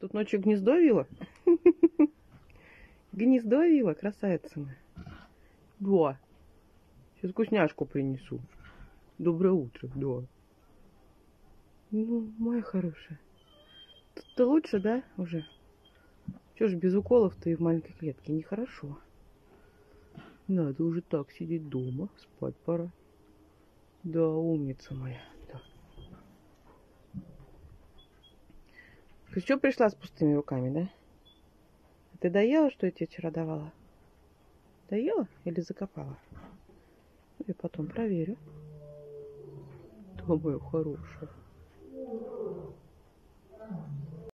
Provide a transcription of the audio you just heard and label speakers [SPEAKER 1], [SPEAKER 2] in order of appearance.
[SPEAKER 1] тут ночью гнездо вила? Гнездо вила, красавица моя. Да. Сейчас вкусняшку принесу. Доброе утро, да. Ну, моя хорошая. Тут-то лучше, да, уже? Чё ж без уколов-то и в маленькой клетке? Нехорошо. Надо уже так сидеть дома, спать пора. Да, умница моя, Ты что пришла с пустыми руками, да? Ты доела, что я тебе вчера давала? Доела или закопала? Ну, я потом проверю. Моя хорошая.